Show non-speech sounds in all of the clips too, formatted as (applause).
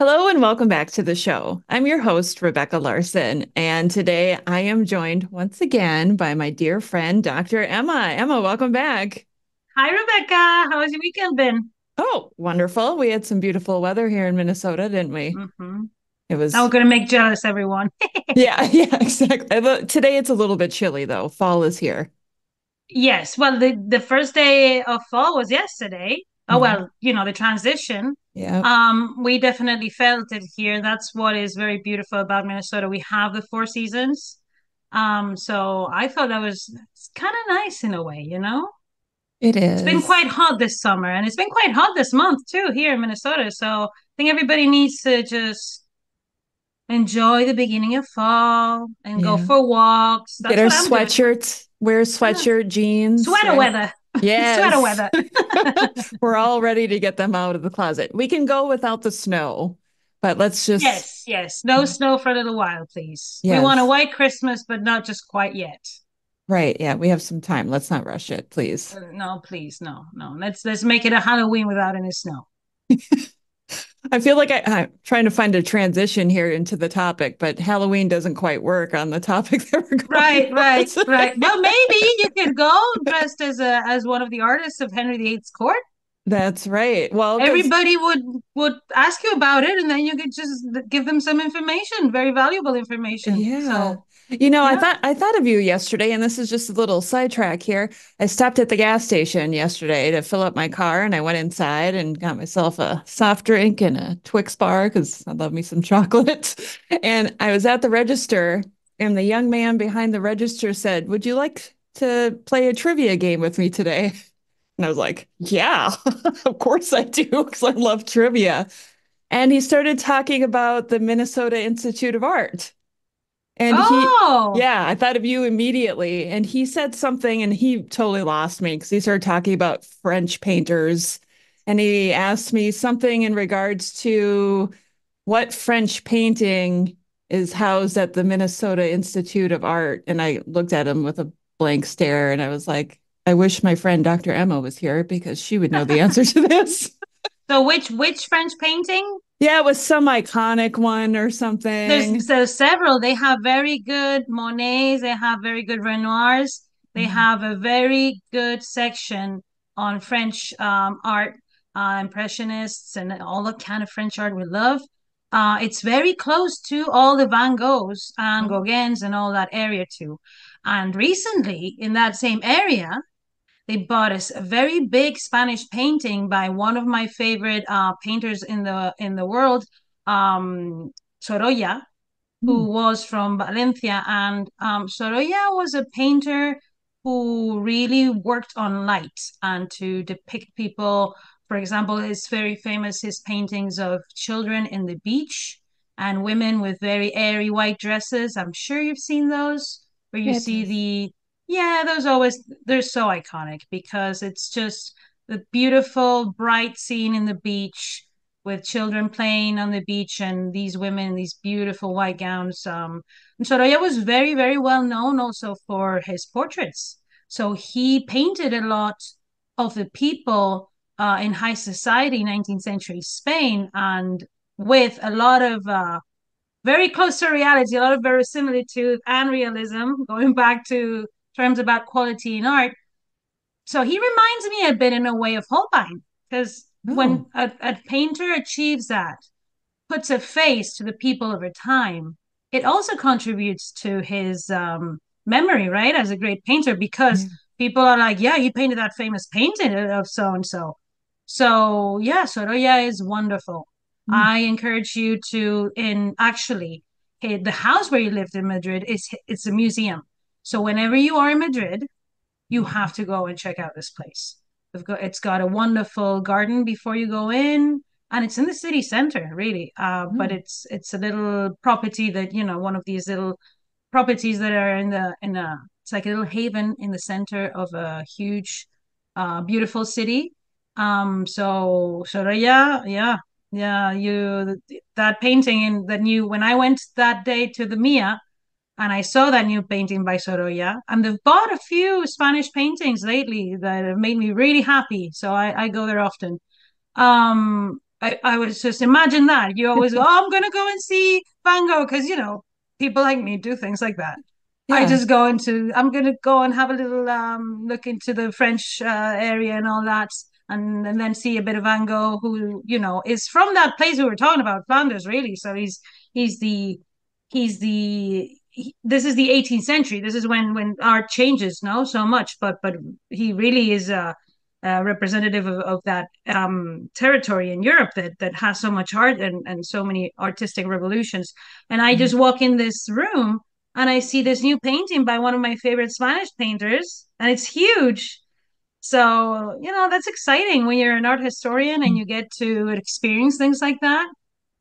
Hello and welcome back to the show. I'm your host, Rebecca Larson, and today I am joined once again by my dear friend, Dr. Emma. Emma, welcome back. Hi, Rebecca. How has your weekend been? Oh, wonderful. We had some beautiful weather here in Minnesota, didn't we? Mm-hmm. It was. We're going to make jealous everyone. (laughs) yeah, (laughs) yeah, exactly. Today it's a little bit chilly though. Fall is here. Yes. Well, the, the first day of fall was yesterday. Oh, Mhm. well, you know, the transition. Yeah, Um, we definitely felt it here. That's what is very beautiful about Minnesota. We have the four seasons. Um, so I thought that was kind of nice in a way, you know? It is. It's been quite hot this summer and it's been quite hot this month too here in Minnesota. So I think everybody needs to just enjoy the beginning of fall and go for walks. Get our what I'm doing. sweatshirts, wear sweatshirt jeans. Sweater right? weather. Yes. Sweater weather. (laughs) We're all ready to get them out of the closet. We can go without the snow, but let's just Yes, yes. No snow for a little while, please. We want a white Christmas, but not just quite yet. right. Yeah, we have some time. Let's not rush it, please. Uh, No, please, no, no. Let's let's make it a Halloween without any snow. (laughs) I feel like I, I'm trying to find a transition here into the topic, but Halloween doesn't quite work on the topic (laughs) that we're going Right, right, (laughs) right. Well, maybe you could go dressed as a as one of the artists of Henry VIII's court. That's right. Well, Everybody would would ask you about it, and then you could just give them some information, very valuable information. Yeah. So You know, I thought I thought of you yesterday, and this is just a little sidetrack here. I stopped at the gas station yesterday to fill up my car, and I went inside and got myself a soft drink and a Twix bar because I love me some (laughs) chocolate. And I was at the register, and the young man behind the register said, "Would you like to play a trivia game with me today?" (laughs) And I was like, "Yeah, (laughs) of course I do, because I love trivia." And he started talking about the Minnesota Institute of Art. And he, oh, yeah, I thought of you immediately. And he said something and he totally lost me because he started talking about French painters. And he asked me something in regards to what French painting is housed at the Minnesota Institute of Art. And I looked at him with a blank stare and I was like, I wish my friend Dr. Emma was here because she would know the answer to this. (laughs) so which which French painting? Yeah, it was some iconic one or something. There's there's several. They have very good Monets. They have very good Renoirs. They Mhm. have a very good section on French um, art, uh, Impressionists, and all the kind of French art we love. Uh, it's very close to all the Van Goghs and Oh. Gauguins and all that area too. And recently, in that same area, they bought us a very big Spanish painting by one of my favorite uh, painters in the in the world, um, Sorolla, who Hmm. was from Valencia. And um, Sorolla was a painter who really worked on light and to depict people. For example, his very famous his paintings of children in the beach and women with very airy white dresses. I'm sure you've seen those, where you it see the yeah, those always they're so iconic because it's just the beautiful bright scene in the beach with children playing on the beach and these women in these beautiful white gowns. Um, and Sorolla was very, very well known also for his portraits. So he painted a lot of the people uh, in high society, 19th century Spain, and with a lot of uh, very close to reality, a lot of verisimilitude and realism, (laughs) going back to terms about quality in art. So he reminds me a bit in a way of Holbein, because when Oh, a, a painter achieves that, puts a face to the people of her time, it also contributes to his um, memory, right? As a great painter, because yeah. people are like, yeah, you painted that famous painting of so and so. So yeah, Sorolla is wonderful. Hmm. I encourage you to, in actually, the house where you lived in Madrid is it's a museum. So whenever you are in Madrid, you have to go and check out this place. Got, it's got a wonderful garden before you go in, and it's in the city center, really. Uh, but Oh, it's it's a little property that you know, one of these little properties that are in the in a it's like a little haven in the center of a huge, uh, beautiful city. Um, so so yeah, yeah, yeah. You that painting in the new when I went that day to the Mia and I saw that new painting by Sorolla, and they've bought a few Spanish paintings lately that have made me really happy. So I, I go there often. Um, I, I was just imagine that you always go, (laughs) oh, I'm gonna go and see Van Gogh because you know people like me do things like that. Yeah. I just go into I'm gonna go and have a little um look into the French uh, area and all that, and and then see a bit of Van Gogh, who you know is from that place we were talking about, Flanders, really. So he's he's the he's the he, this is the 18th century. This is when when art changes, no, so much. But but he really is a, a representative of, of that um, territory in Europe that that has so much art and and so many artistic revolutions. And I mm-hmm. just walk in this room and I see this new painting by one of my favorite Spanish painters, and it's huge. So you know that's exciting when you're an art historian and mm. you get to experience things like that.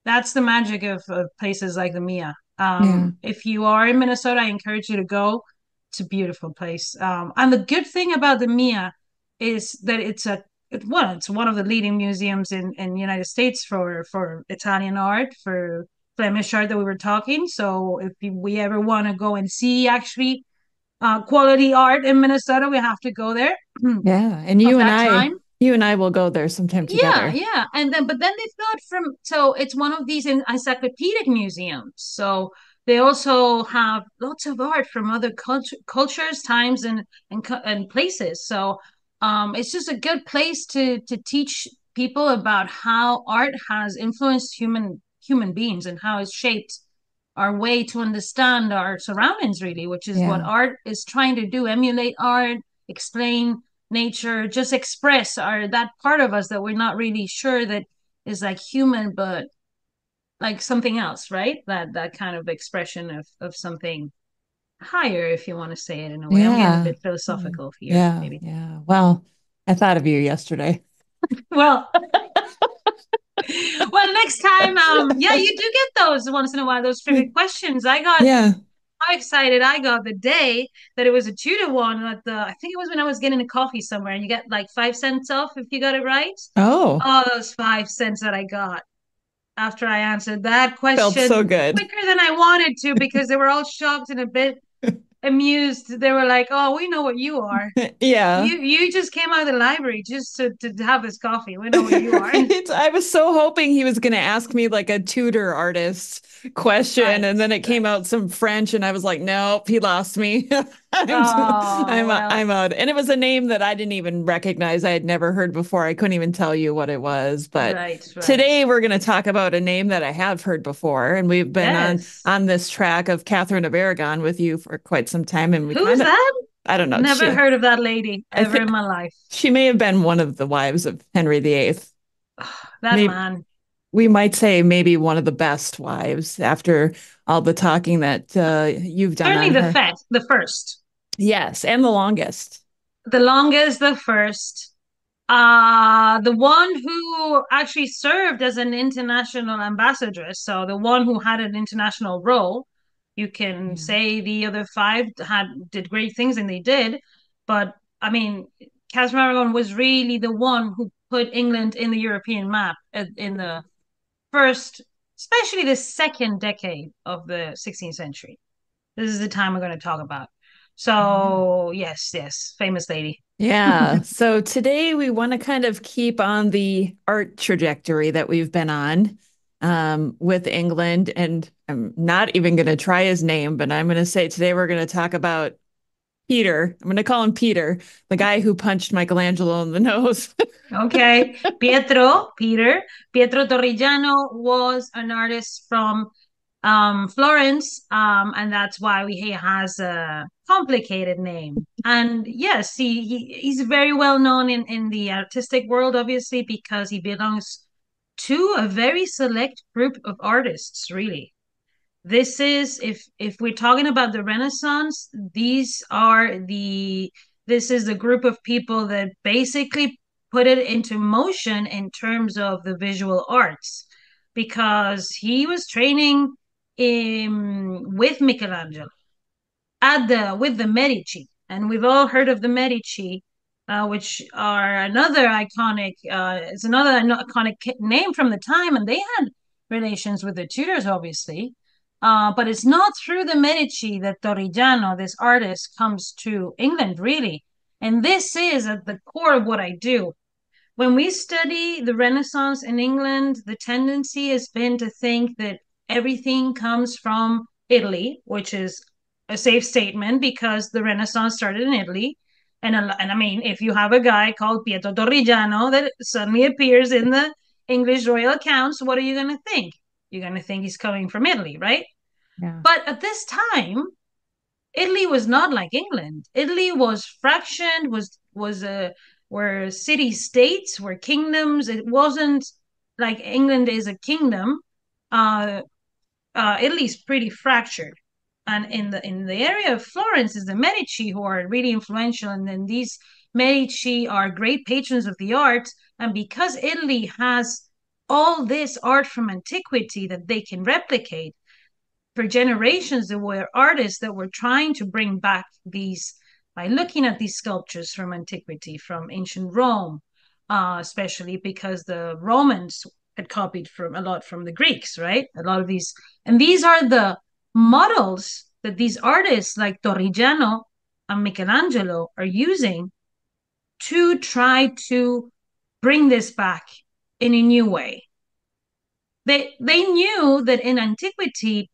That's the magic of, of places like the Mia. Um, yeah. If you are in Minnesota, I encourage you to go. It's a beautiful place. Um, and the good thing about the Mia is that it's a it, well, it's one of the leading museums in in the United States for for Italian art, for Flemish art that we were talking. So if we ever want to go and see actually uh, quality art in Minnesota, we have to go there. (clears throat) Yeah, and you and I, time. You and I will go there sometime together. Yeah, yeah, and then but then they've got from so it's one of these encyclopedic museums. So they also have lots of art from other culture, cultures, times, and and and places. So um, it's just a good place to to teach people about how art has influenced human human beings and how it's shaped our way to understand our surroundings really which is yeah. what art is trying to do emulate art explain nature just express our that part of us that we're not really sure that is like human but like something else right? That that kind of expression of of something higher if you want to say it in a way. Yeah. i'm getting a bit philosophical here yeah maybe. yeah. Well i thought of you yesterday. (laughs) Well (laughs) well next time um yeah you do get those once in a while those trivia (laughs) questions. I got yeah how excited I got the day that it was a two to one at the I think it was when I was getting a coffee somewhere and you get like five cents off if you got it right. Oh. Oh, those five cents that I got after I answered that question Felt so good. quicker than I wanted to because they were all shocked and a bit (laughs) amused. They were like, "Oh, we know what you are. (laughs) yeah, you you just came out of the library just to, to have this coffee. We know what you are." (laughs) I was so hoping he was going to ask me like a Tudor artist question, right. and then it came out some French, and I was like, "Nope, he lost me. (laughs) (laughs) I'm, oh, I'm, well. I'm out." And it was a name that I didn't even recognize. I had never heard before. I couldn't even tell you what it was. But right, right. today we're going to talk about a name that I have heard before, and we've been yes. on on this track of Catherine of Aragon with you for quite some time. And we who's kinda, that? I don't know. Never she, heard of that lady ever in my life. She may have been one of the wives of Henry VIII. that maybe, man. We might say maybe one of the best wives after all the talking that uh, you've done. Certainly the first, the first. Yes, and the longest. The longest, the first. Uh, the one who actually served as an international ambassadress, so the one who had an international role, you can say the other five had did great things, and they did. But I mean, Catherine Aragon was really the one who put England in the European map in the first, especially the second decade of the 16th century. This is the time we're going to talk about. So, mm-hmm. yes, yes, famous lady. Yeah. (laughs) so today we want to kind of keep on the art trajectory that we've been on um, with England. And I'm not even going to try his name, but I'm going to say today we're going to talk about Peter. I'm going to call him Peter, the guy who punched Michelangelo in the (laughs) nose. okay. (laughs) Pietro, Peter. Pietro Torrigiano was an artist from um, Florence, um, and that's why he has a complicated name. And yes, he, he he's very well known in, in the artistic world, obviously, because he belongs to a very select group of artists really this is if if we're talking about the renaissance these are the this is the group of people that basically put it into motion in terms of the visual arts because he was training in with michelangelo at the with the medici and we've all heard of the medici uh, which are another iconic, uh, it's another iconic name from the time, and they had relations with the Tudors, obviously. Uh, but it's not through the Medici that Torrigiano, this artist, comes to England, really. And this is at the core of what I do. when we study the Renaissance in England, the tendency has been to think that everything comes from Italy, which is a safe statement because the Renaissance started in Italy. And, and I mean, if you have a guy called Pietro Torrigiano that suddenly appears in the English royal accounts, what are you going to think? You're going to think he's coming from Italy, right? Yeah. But at this time, Italy was not like England. Italy was fractioned, was was a were city states, were kingdoms. It wasn't like England is a kingdom. Uh, uh, is pretty fractured. And in the in the area of Florence is the Medici who are really influential, and then these Medici are great patrons of the arts, and because Italy has all this art from antiquity that they can replicate for generations there were artists that were trying to bring back these by looking at these sculptures from antiquity from ancient rome uh, especially because the romans had copied from a lot from the greeks right a lot of these and these are the models that these artists like Torrigiano and Michelangelo are using to try to bring this back in a new way. They they knew that in antiquity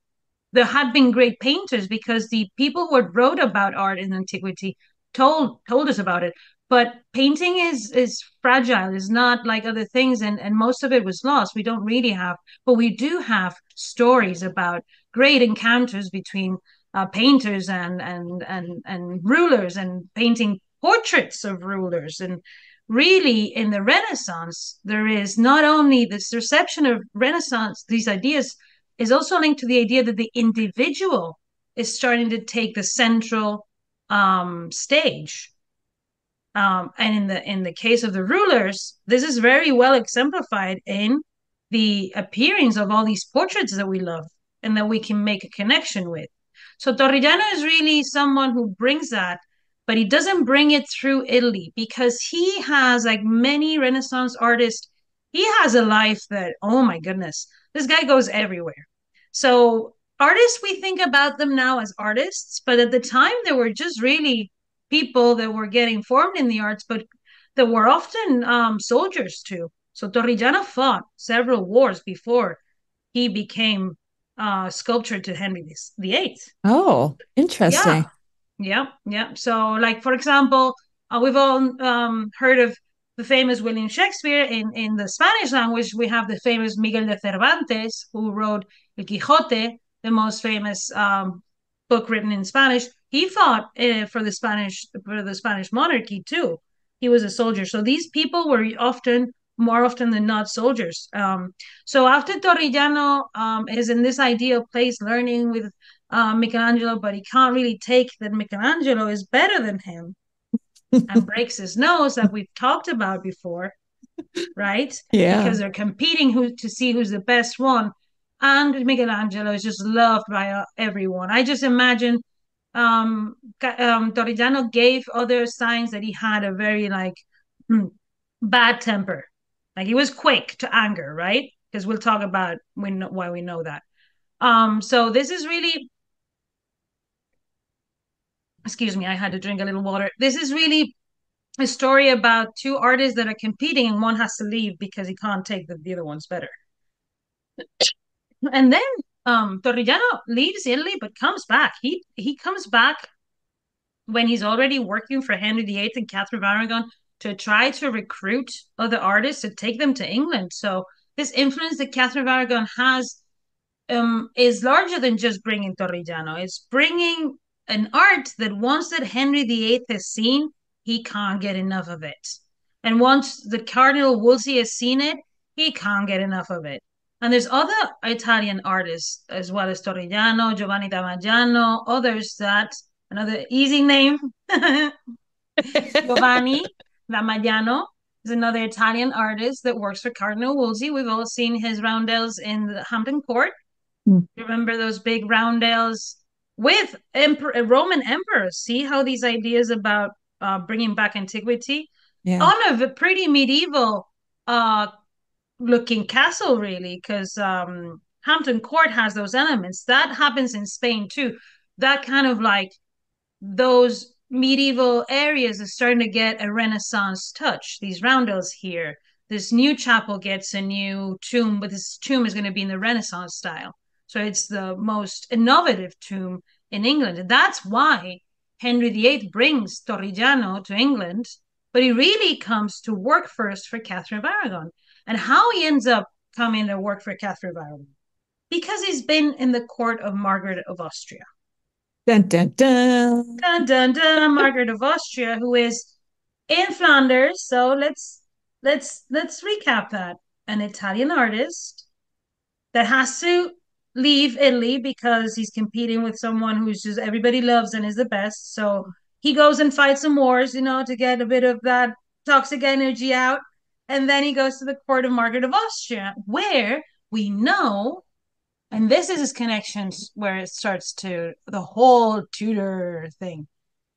there had been great painters because the people who had wrote about art in antiquity told told us about it. But painting is is fragile, is not like other things, and, and most of it was lost. We don't really have, but we do have stories about great encounters between uh, painters and and and and rulers and painting portraits of rulers and really in the renaissance there is not only this reception of renaissance these ideas is also linked to the idea that the individual is starting to take the central um, stage um, and in the in the case of the rulers this is very well exemplified in the appearance of all these portraits that we love and that we can make a connection with so Torrigiano is really someone who brings that, but he doesn't bring it through Italy because he has like many Renaissance artists. He has a life that, oh my goodness, this guy goes everywhere. So artists, we think about them now as artists, but at the time they were just really people that were getting formed in the arts, but that were often um, soldiers too. So Torrigiano fought several wars before he became uh, sculpture to Henry VIII. Oh, interesting. Yeah, yeah. yeah. So, like for example, uh, we've all um, heard of the famous William Shakespeare. In in the Spanish language, we have the famous Miguel de Cervantes, who wrote El Quijote, the most famous um, book written in Spanish. He fought uh, for the Spanish for the Spanish monarchy too. He was a soldier. So these people were often more often than not soldiers. Um, so after Torrigiano um, is in this ideal place learning with uh, Michelangelo, but he can't really take that Michelangelo is better than him (laughs) and breaks his nose that we've talked about before, right? Yeah. Because they're competing who to see who's the best one. And Michelangelo is just loved by uh, everyone. I just imagine um, um, gave other signs that he had a very like hmm, bad temper like he was quick to anger, right? Because we'll talk about know, why we know that. Um, so this is really excuse me, I had to drink a little water. This is really a story about two artists that are competing and one has to leave because he can't take the, the other one's better. And then um Torrigiano leaves Italy but comes back. He he comes back when he's already working for Henry VIII and Catherine of Aragon to try to recruit other artists to take them to England. So this influence that Catherine of Aragon has um, is larger than just bringing Torrigiano. It's bringing an art that once that Henry VIII has seen, he can't get enough of it. And once the Cardinal Wolsey has seen it, he can't get enough of it. And there's other Italian artists as well as Torrigiano, Giovanni da Maiano, others that another easy name, (laughs) Giovanni Ramagliano is another Italian artist that works for Cardinal Wolsey. We've all seen his roundels in the Hampton Court. Mm. Remember those big roundels with emperor, Roman emperors? See how these ideas about uh, bringing back antiquity yeah. on a pretty medieval uh, looking castle, really, because um, Hampton Court has those elements. That happens in Spain too. That kind of like those medieval areas are starting to get a Renaissance touch. These roundels here. This new chapel gets a new tomb, but this tomb is going to be in the Renaissance style. So it's the most innovative tomb in England. And that's why Henry VIII brings Torrigiano to England, but he really comes to work first for Catherine of Aragon. And how he ends up coming to work for Catherine of Aragon? Because he's been in the court of Margaret of Austria. Dun dun dun. Dun dun dun. Margaret of Austria, who is in Flanders. So let's let's let's recap that. An Italian artist that has to leave Italy because he's competing with someone who's just everybody loves and is the best. So he goes and fights some wars, you know, to get a bit of that toxic energy out. And then he goes to the court of Margaret of Austria, where we know and this is his connections where it starts to the whole Tudor thing.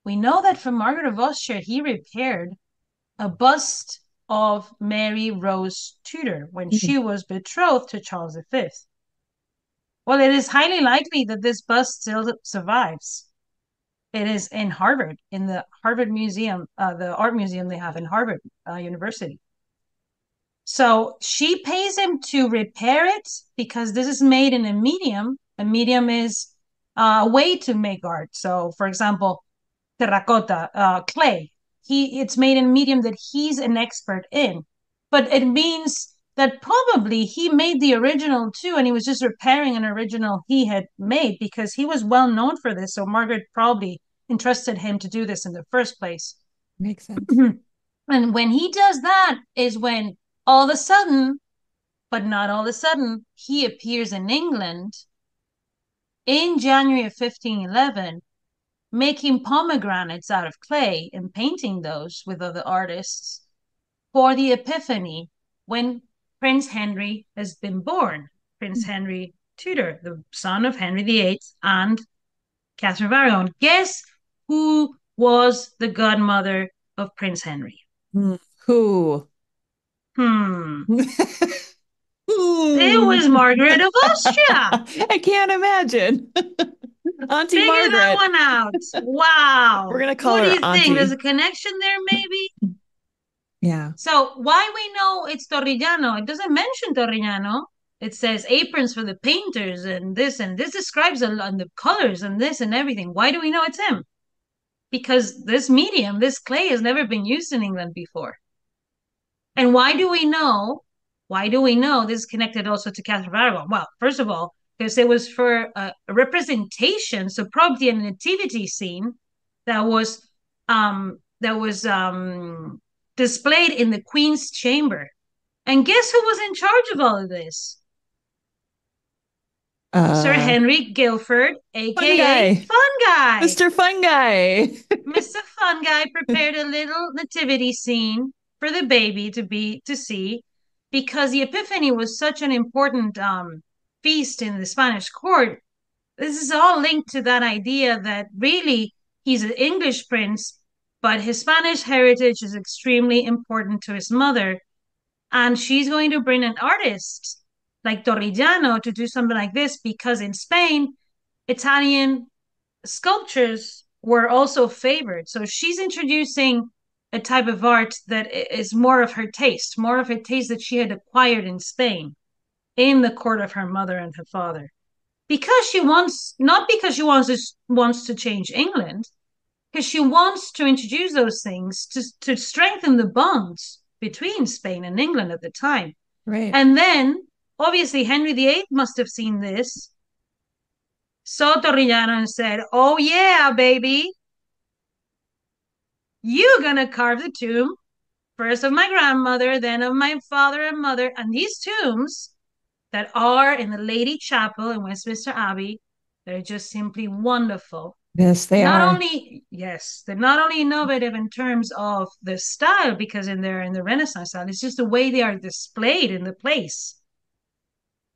We know that from Margaret of Austria, he repaired a bust of Mary Rose Tudor when mm-hmm. she was betrothed to Charles V. Well, it is highly likely that this bust still survives. It is in Harvard, in the Harvard Museum, uh, the art museum they have in Harvard uh, University. So she pays him to repair it because this is made in a medium. A medium is uh, a way to make art. So, for example, terracotta, uh, clay. He it's made in a medium that he's an expert in, but it means that probably he made the original too, and he was just repairing an original he had made because he was well known for this. So Margaret probably entrusted him to do this in the first place. Makes sense. (clears throat) and when he does that, is when all of a sudden, but not all of a sudden, he appears in England in January of 1511, making pomegranates out of clay and painting those with other artists for the Epiphany when Prince Henry has been born. Prince hmm. Henry Tudor, the son of Henry VIII and Catherine of Aragon. Guess who was the godmother of Prince Henry? Hmm. Who? Hmm. (laughs) it was Margaret of Austria. (laughs) I can't imagine. (laughs) Auntie Figure Margaret. that one out. Wow. We're gonna call what her do you Auntie. think? There's a connection there, maybe. Yeah. So why we know it's Torrigiano? It doesn't mention Torrigiano. It says aprons for the painters and this and this describes a lot the colors and this and everything. Why do we know it's him? Because this medium, this clay, has never been used in England before. And why do we know? Why do we know this is connected also to Catherine of Aragon? Well, first of all, because it was for a, a representation, so probably a nativity scene that was um, that was um, displayed in the Queen's chamber. And guess who was in charge of all of this? Uh, Sir Henry Guilford, aka Fun Guy. Fun guy. Mr. Fun Guy. (laughs) Mr. Fun Guy prepared a little nativity scene for the baby to be to see because the epiphany was such an important um, feast in the spanish court. This is all linked to that idea that really he's an english prince but his spanish heritage is extremely important to his mother. And she's going to bring an artist like torrigiano to do something like this because in spain italian sculptures were also favored. So she's introducing a type of art that is more of her taste, more of a taste that she had acquired in Spain, in the court of her mother and her father, because she wants not because she wants to, wants to change England, because she wants to introduce those things to to strengthen the bonds between Spain and England at the time. Right, and then obviously Henry VIII must have seen this. Saw Torrigiano and said, "Oh yeah, baby, you're gonna carve the tomb first of my grandmother, then of my father and mother. And these tombs that are in the Lady Chapel in Westminster Abbey, they're just simply wonderful. Yes, they not are. Not only yes, they're not only innovative in terms of the style, because in their in the Renaissance style, it's just the way they are displayed in the place.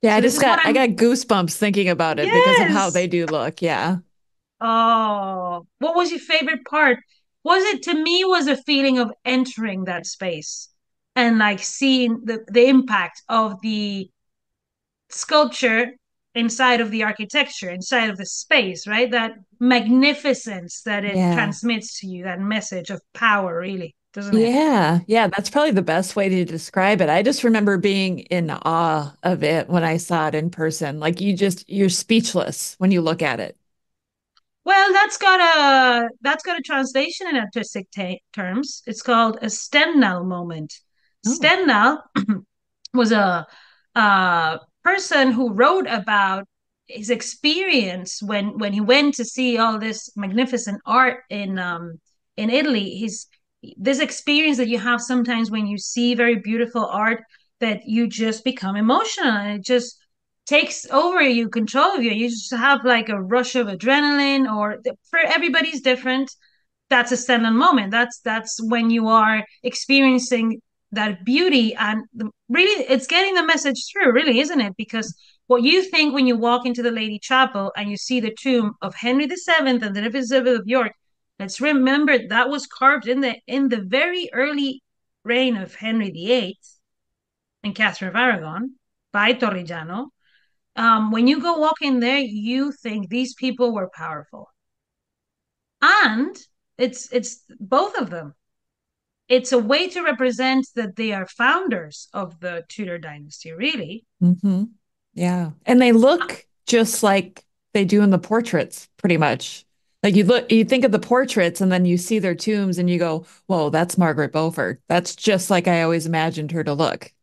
Yeah, so I just got I got goosebumps thinking about it yes. because of how they do look. Yeah. Oh, what was your favorite part? Was it to me was a feeling of entering that space and like seeing the, the impact of the sculpture inside of the architecture, inside of the space, right? That magnificence that it Yeah. transmits to you, that message of power, really, doesn't it? Yeah, yeah, that's probably the best way to describe it. I just remember being in awe of it when I saw it in person. Like you just, you're speechless when you look at it. Well, that's got a that's got a translation in artistic ta terms. It's called a Stendhal moment. Oh, Stendhal (clears throat) was a, a person who wrote about his experience when when he went to see all this magnificent art in um in Italy. His this experience that you have sometimes when you see very beautiful art that you just become emotional and it just takes over you, control of you. You just have like a rush of adrenaline, or for everybody's different. That's a Stendhal moment. That's that's when you are experiencing that beauty, and the, really, it's getting the message through. Really, isn't it? Because what you think when you walk into the Lady Chapel and you see the tomb of Henry the Seventh and the Elizabeth of York, let's remember that was carved in the in the very early reign of Henry the Eighth and Catherine of Aragon by Torrigiano um, when you go walk in there, you think these people were powerful, and it's it's both of them. It's a way to represent that they are founders of the Tudor dynasty, really. hmm Yeah. And they look just like they do in the portraits, pretty much. Like you look, you think of the portraits and then you see their tombs and you go, whoa, that's Margaret Beaufort. That's just like I always imagined her to look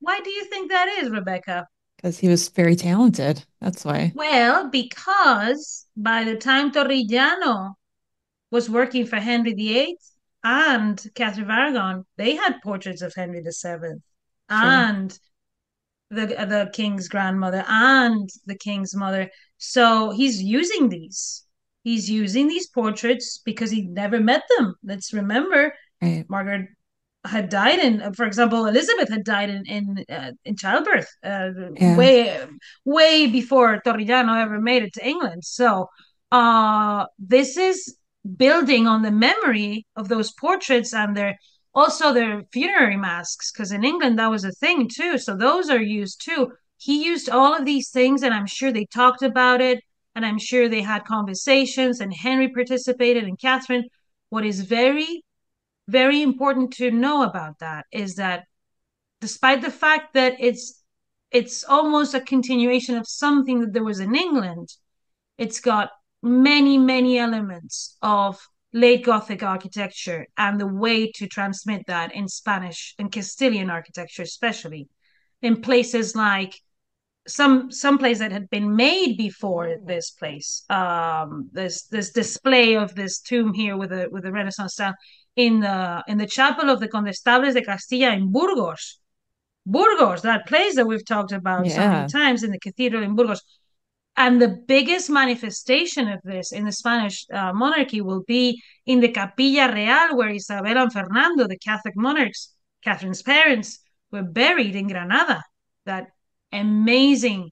Why do you think that is, Rebecca? Because he was very talented. That's why. Well, because by the time Torrigiano was working for Henry VIII and Catherine of Aragon, they had portraits of Henry VII Sure. and the the king's grandmother and the king's mother. So he's using these. He's using these portraits because he never met them. Let's remember, Right. Margaret had died in, for example, Elizabeth had died in in, uh, in childbirth, uh, Yeah. way way before Torrigiano ever made it to England. So, uh, this is building on the memory of those portraits and their also their funerary masks, because in England that was a thing too. So those are used too. He used all of these things, and I'm sure they talked about it, and I'm sure they had conversations, and Henry participated, and Catherine. What is very very important to know about that is that despite the fact that it's it's almost a continuation of something that there was in England, it's got many, many elements of late Gothic architecture and the way to transmit that in Spanish and Castilian architecture, especially in places like some some place that had been made before this place. Um, this this display of this tomb here with a with a Renaissance style in the in the chapel of the Condestables de Castilla in Burgos. Burgos, that place that we've talked about so many times in the cathedral in Burgos. And the biggest manifestation of this in the Spanish uh, monarchy will be in the Capilla Real, where Isabel and Fernando, the Catholic monarchs, Catherine's parents, were buried in Granada. That amazing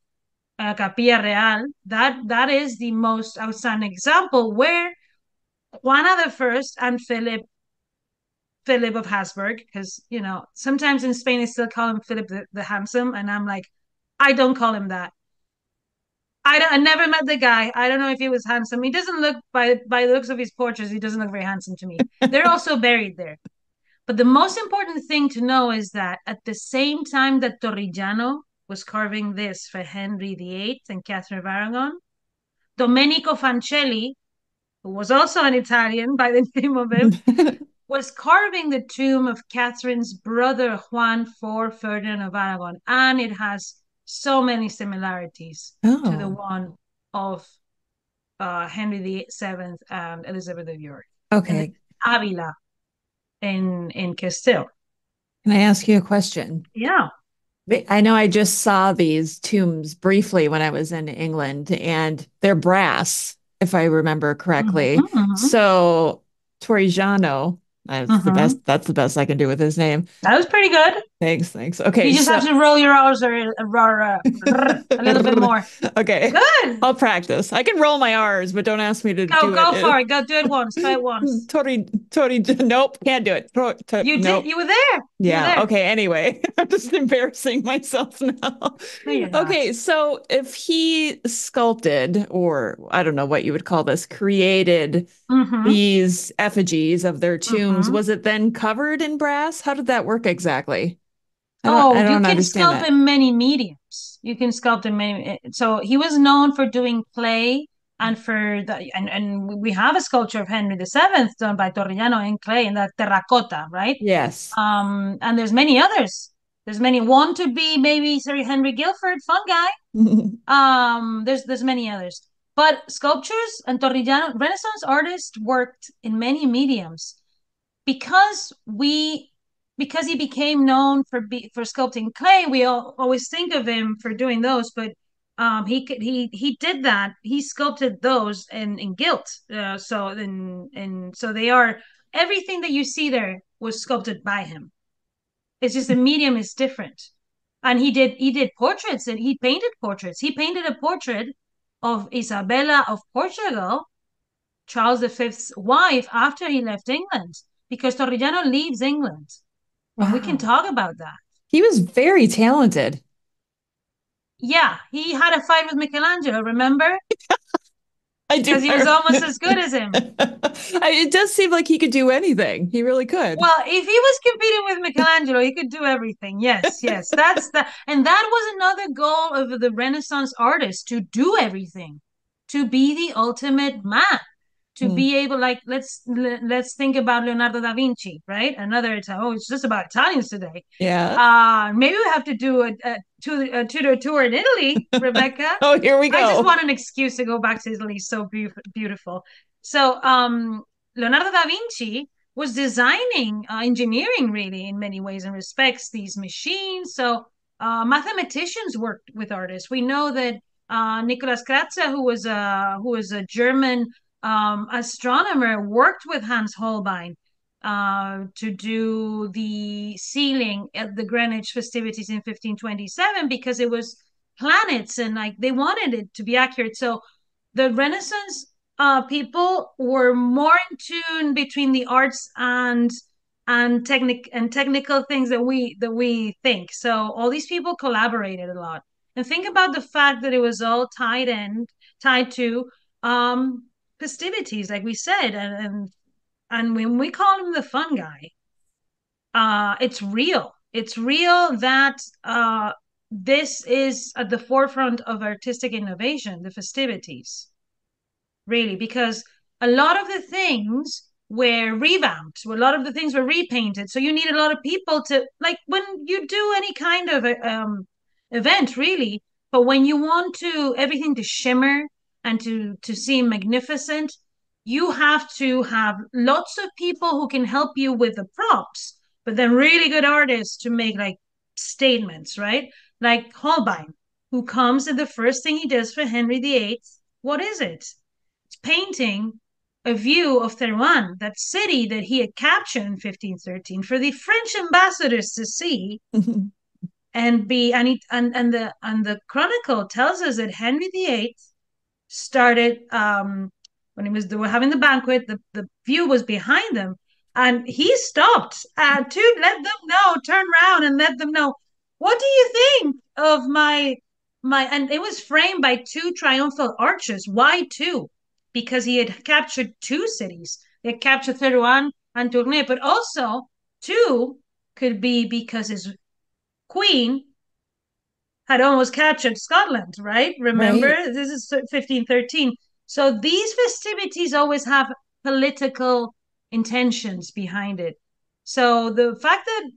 uh, Capilla Real. That that is the most outstanding example where Juana the First and Philip Philip of Habsburg, because you know sometimes in Spain they still call him Philip the, the Handsome, and I'm like, I don't call him that. I, don't, I never met the guy. I don't know if he was handsome. He doesn't look by by the looks of his portraits. He doesn't look very handsome to me. They're also (laughs) buried there. But the most important thing to know is that at the same time that Torrigiano was carving this for Henry VIII and Catherine of Aragon, Domenico Fancelli, who was also an Italian by the name of him, (laughs) was carving the tomb of Catherine's brother Juan for Ferdinand of Aragon, and it has so many similarities to the one of uh, Henry the Seventh and Elizabeth of York, okay. Avila in in Castile. Can I ask you a question? Yeah. I know I just saw these tombs briefly when I was in England, and they're brass, if I remember correctly. Mm-hmm. So Torrigiano, that's the Mm-hmm. best, that's the best I can do with his name. That was pretty good. Thanks, thanks. Okay, You just so have to roll your R's or a, (laughs) a little bit more. (laughs) okay, Good. I'll practice. I can roll my R's, but don't ask me to Go, do go it. for it. Go do it once. Try it (laughs) once. Tori, Tori, nope, can't do it. To- to- You nope. did. You were there. You were Yeah. there. Okay. Anyway, I'm just embarrassing myself now. No. Okay. So if he sculpted, or I don't know what you would call this, created Mhm. these effigies of their tombs, Mhm. was it then covered in brass? How did that work exactly? Oh, you can sculpt that. in many mediums. You can sculpt in many. So he was known for doing clay and for the and and we have a sculpture of Henry VII done by Torrigiano in clay in that terracotta, right? Yes. Um, and there's many others. There's many. One to be maybe Sir Henry Guilford, fun guy. (laughs) Um, there's there's many others. But sculptures and Torrigiano, Renaissance artists worked in many mediums because we because he became known for be, for sculpting clay. We all, always think of him for doing those, but um, he could he he did that. He sculpted those in in gilt. Uh, so and and so they are everything that you see there was sculpted by him. It's just the medium is different. And he did he did portraits and he painted portraits. He painted a portrait of Isabella of Portugal, Charles V's wife, after he left England, because Torrigiano leaves England. And we can talk about that. He was very talented. Yeah, he had a fight with Michelangelo, remember? (laughs) I do. Because he was almost as good as him. (laughs) I- it does seem like he could do anything. He really could. Well, if he was competing with Michelangelo, he could do everything. Yes, (laughs) yes. That's the and that was another goal of the Renaissance artist to do everything, to be the ultimate man, to Hmm. be able like let's le- let's think about Leonardo da Vinci, right? Another oh, it's just about Italians today. yeah. Uh maybe we have to do a, a, to- a Tudor tour in Italy, (laughs) Rebecca. oh, here we go. I just want an excuse to go back to Italy. So beautiful, beautiful. So, um, Leonardo da Vinci was designing uh, engineering, really, in many ways and respects, these machines. So, uh, mathematicians worked with artists. We know that uh, Nicolas Kratzer, who was a who was a German um, astronomer, worked with Hans Holbein uh, to do the ceiling at the Greenwich festivities in 1527 because it was planets and like they wanted it to be accurate. So the Renaissance uh, people were more in tune between the arts and and technic and technical things that we that we think. So all these people collaborated a lot. And think about the fact that it was all tied in, tied to um festivities, like we said, and and, and when we call him the fun guy, uh, it's real. It's real that uh, this is at the forefront of artistic innovation, the festivities, really, because a lot of the things were revamped, a lot of the things were repainted. So you need a lot of people to, like, when you do any kind of a, um, event, really, but when you want to everything to shimmer and to to seem magnificent, you have to have lots of people who can help you with the props but then really good artists to make like statements, right? Like Holbein, who comes and the first thing he does for Henry VIII, what is it? It's painting a view of Thérouanne, that city that he had captured in 1513, for the French ambassadors to see (laughs) and be and he, and and the and the chronicle tells us that Henry VIII started um when he was they were having the banquet, the, the view was behind them, and he stopped uh, to let them know, turn around and let them know, what do you think of my my and it was framed by two triumphal arches. Why two? Because he had captured two cities. He had captured Thérouanne and Tournai, but also two could be because his queen had almost captured Scotland, right? Remember, Right. this is 1513. So these festivities always have political intentions behind it. So the fact that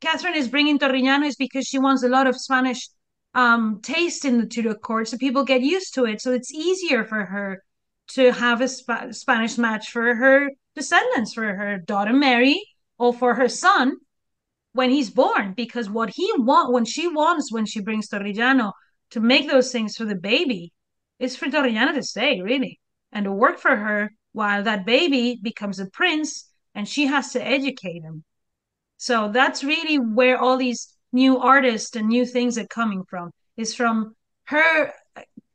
Catherine is bringing Torrigiano is because she wants a lot of Spanish um, taste in the Tudor court, so people get used to it. So it's easier for her to have a Sp- Spanish match for her descendants, for her daughter Mary, or for her son when he's born. Because what he want, when she wants, when she brings Torrigiano to make those things for the baby, is for Torrigiano to stay really and to work for her while that baby becomes a prince and she has to educate him. So that's really where all these new artists and new things are coming from. Is from her,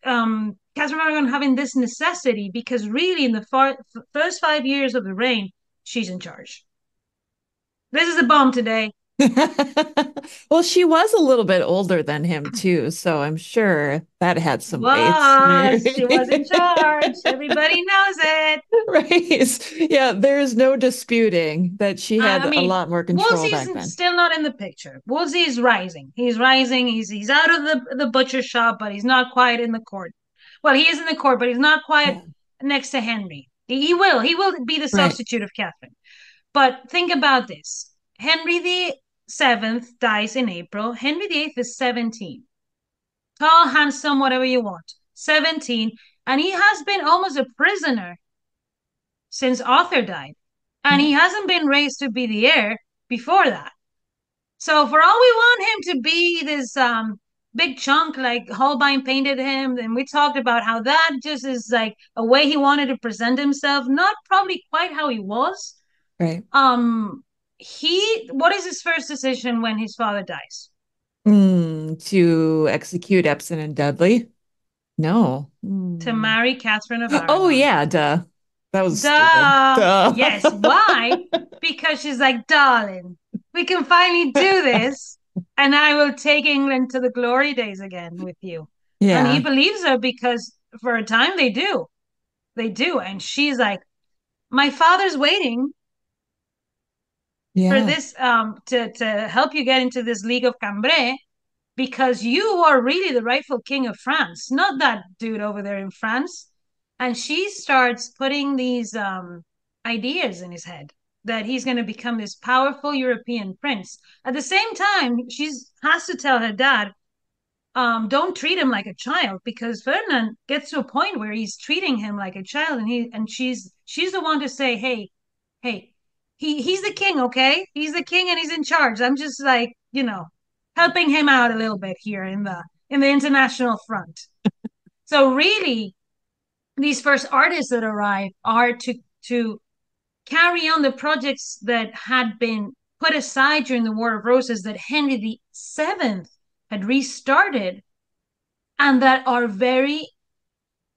um, Catherine having this necessity because really in the far, first five years of the reign, she's in charge. This is a bomb today. (laughs) well, she was a little bit older than him too, so I'm sure that had some (laughs) was, weight. she was in charge. Everybody knows it. (laughs) Right. Yeah, there's no disputing that she had I mean, a lot more control Wolsey's back then. still not in the picture. Wolsey is rising. He's rising. He's he's out of the, the butcher shop, but he's not quite in the court. Well, he is in the court, but he's not quite yeah. next to Henry. He, he will. He will be the substitute right. of Catherine. But think about this. Henry the Seventh dies in April. Henry VIII is 17. Tall, handsome, whatever you want. 17. And he has been almost a prisoner since Arthur died. And he hasn't been raised to be the heir before that. So for all we want him to be this um, big chunk like Holbein painted him, and we talked about how that just is like a way he wanted to present himself, not probably quite how he was. Right. Um, he what is his first decision when his father dies? Mm, to execute Empson and Dudley. No. Mm. To marry Catherine of (gasps) Aragon. Oh yeah, duh. That was duh. duh. (laughs) Yes. Why? (laughs) because she's like, darling, we can finally do (laughs) this, and I will take England to the glory days again with you. Yeah. And he believes her because for a time they do. They do. And she's like, My father's waiting yeah. for this um to to help you get into this League of Cambrai because you are really the rightful king of France, not that dude over there in France. And she starts putting these um ideas in his head that he's going to become this powerful European prince. At the same time, she's has to tell her dad, um, don't treat him like a child because Ferdinand gets to a point where he's treating him like a child, and he and she's she's the one to say, hey, hey, he he's the king, okay? He's the king and he's in charge. I'm just like, you know, helping him out a little bit here in the in the international front. (laughs) so really, these first artists that arrive are to to carry on the projects that had been put aside during the War of Roses that Henry VII had restarted and that are very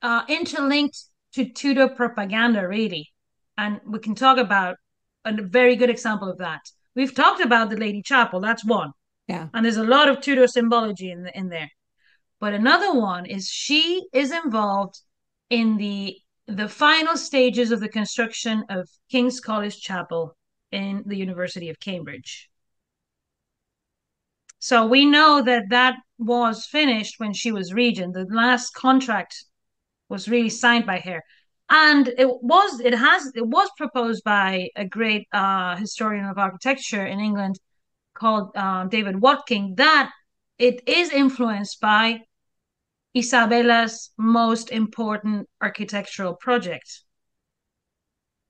uh, interlinked to Tudor propaganda, really. And we can talk about a very good example of that. We've talked about the Lady Chapel. That's one. Yeah. And there's a lot of Tudor symbology in the, in there. But another one is she is involved in the the final stages of the construction of King's College Chapel in the University of Cambridge. So we know that that was finished when she was regent. The last contract was really signed by her and it was it has it was proposed by a great uh, historian of architecture in England called uh, David Watkin that it is influenced by Isabella's most important architectural project,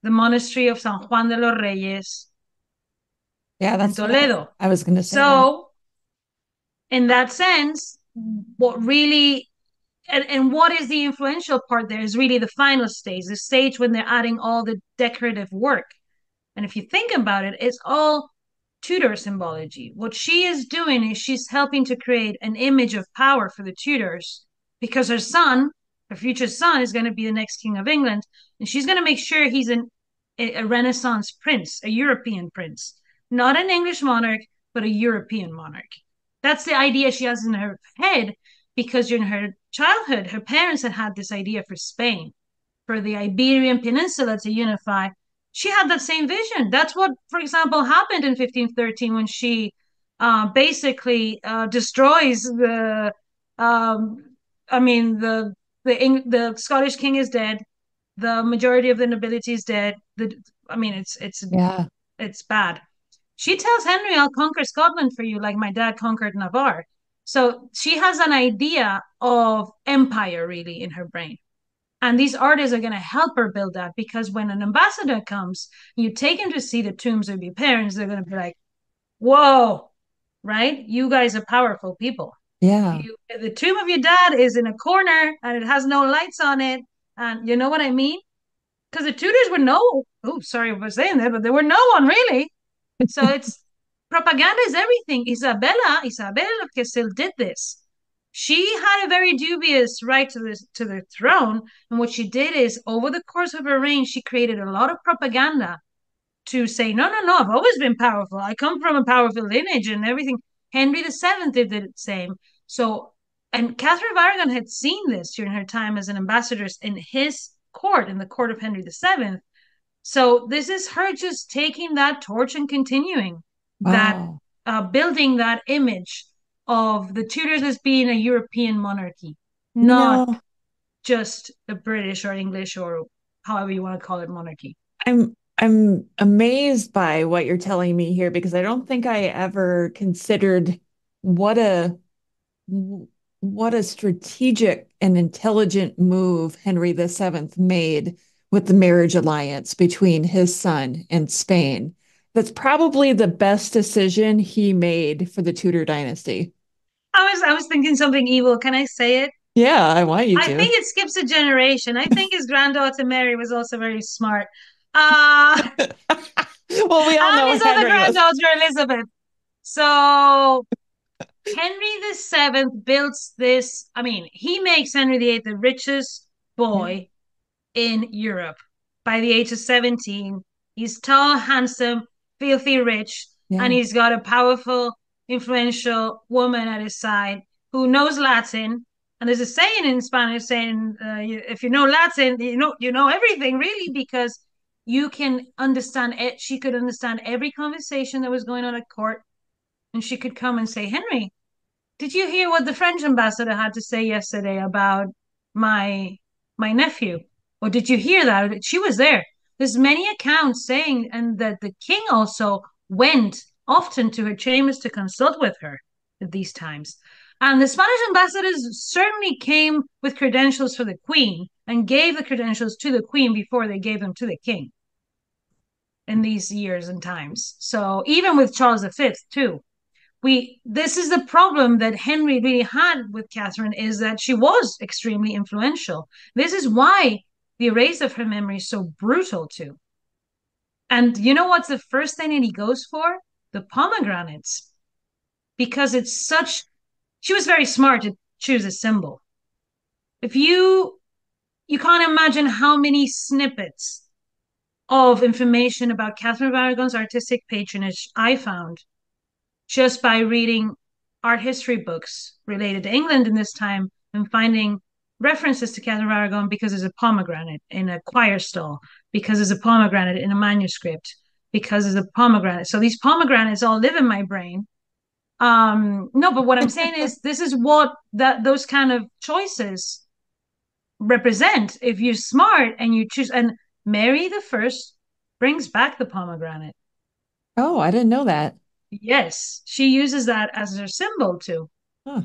the monastery of San Juan de los Reyes. Yeah, that's Toledo. I was going to say. So, that. in that sense, what really and, and what is the influential part there is really the final stage, the stage when they're adding all the decorative work. And if you think about it, it's all Tudor symbology. What she is doing is she's helping to create an image of power for the Tudors because her son, her future son, is going to be the next king of England. And she's going to make sure he's an, a Renaissance prince, a European prince, not an English monarch, but a European monarch. That's the idea she has in her head because during her childhood, her parents had had this idea for Spain, for the Iberian Peninsula to unify. She had that same vision. That's what, for example, happened in 1513 when she uh, basically uh, destroys the. Um, I mean, the the the Scottish king is dead. The majority of the nobility is dead. The I mean, it's it's yeah, it's bad. She tells Henry, "I'll conquer Scotland for you, like my dad conquered Navarre." So she has an idea of empire really in her brain. And these artists are going to help her build that because when an ambassador comes, you take him to see the tombs of your parents, they're going to be like, whoa, right? You guys are powerful people. Yeah. You, the tomb of your dad is in a corner and it has no lights on it. And you know what I mean? Because the Tudors were no, oh, sorry for saying that, but there were no one really. So it's propaganda is everything. Isabella, Isabella que still did this. She had a very dubious right to the to the throne, and what she did is, over the course of her reign, she created a lot of propaganda to say, no, no, no, I've always been powerful. I come from a powerful lineage and everything. Henry VII did the same. So, and Catherine of Aragon had seen this during her time as an ambassador in his court, in the court of Henry VII. So this is her just taking that torch and continuing wow. that, uh, building that image of the Tudors as being a European monarchy, not no. just a British or English or however you want to call it monarchy. I'm I'm amazed by what you're telling me here because I don't think I ever considered what a what a strategic and intelligent move Henry VII made with the marriage alliance between his son and Spain. That's probably the best decision he made for the Tudor dynasty. I was I was thinking something evil. Can I say it? Yeah, I want you to. I think it skips a generation. I think his granddaughter Mary was also very smart. Uh, (laughs) well, we all know his other granddaughter Elizabeth. So Henry the Seventh builds this. I mean, he makes Henry VIII the richest boy yeah. in Europe by the age of seventeen. He's tall, handsome, filthy rich, yeah. and he's got a powerful, influential woman at his side who knows Latin. And there's a saying in Spanish saying, uh, "If you know Latin, you know you know everything, really, because you can understand it. She could understand every conversation that was going on at court. And she could come and say, Henry, did you hear what the French ambassador had to say yesterday about my my nephew? Or did you hear that? She was there. There's many accounts saying, and that the king also went often to her chambers to consult with her at these times. And the Spanish ambassadors certainly came with credentials for the queen and gave the credentials to the queen before they gave them to the king in these years and times. So even with Charles V too, we this is the problem that Henry really had with Catherine is that she was extremely influential. This is why the erase of her memory is so brutal too. And you know what's the first thing that he goes for? The pomegranates. Because it's such she was very smart to choose a symbol. If you you can't imagine how many snippets of information about Catherine of Aragon's artistic patronage I found just by reading art history books related to England in this time and finding references to Catherine of Aragon because there's a pomegranate in a choir stall, because there's a pomegranate in a manuscript, because there's a pomegranate. So these pomegranates all live in my brain. Um, no, but what I'm saying is (laughs) this is what that those kind of choices represent. If you're smart and you choose and Mary the First brings back the pomegranate. Oh, I didn't know that. Yes, she uses that as her symbol too. Huh.